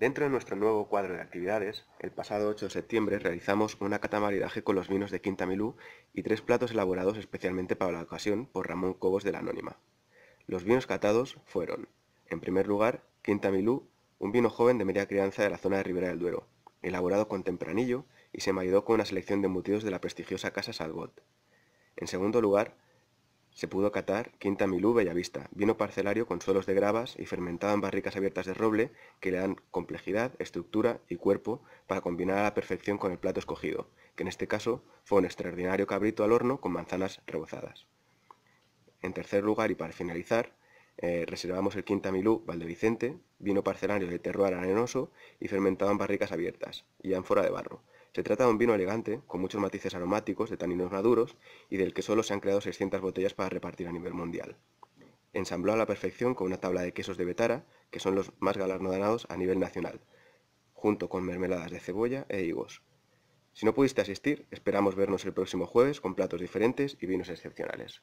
Dentro de nuestro nuevo cuadro de actividades, el pasado 8 de septiembre realizamos una cata maridaje con los vinos de Quinta Milú y tres platos elaborados especialmente para la ocasión por Ramón Cobos de la Anónima. Los vinos catados fueron, en primer lugar, Quinta Milú, un vino joven de media crianza de la zona de Ribera del Duero, elaborado con tempranillo y se maridó con una selección de embutidos de la prestigiosa Casa Salgot. En segundo lugar, se pudo catar Quinta Milú Bellavista, vino parcelario con suelos de gravas y fermentado en barricas abiertas de roble que le dan complejidad, estructura y cuerpo para combinar a la perfección con el plato escogido, que en este caso fue un extraordinario cabrito al horno con manzanas rebozadas. En tercer lugar y para finalizar, eh, reservamos el Quinta Milú Valdevicente, vino parcelario de terroir arenoso y fermentado en barricas abiertas y ánfora de barro, se trata de un vino elegante, con muchos matices aromáticos de taninos maduros y del que solo se han creado 600 botellas para repartir a nivel mundial. Ensambló a la perfección con una tabla de quesos de Betara, que son los más galardonados a nivel nacional, junto con mermeladas de cebolla e higos. Si no pudiste asistir, esperamos vernos el próximo jueves con platos diferentes y vinos excepcionales.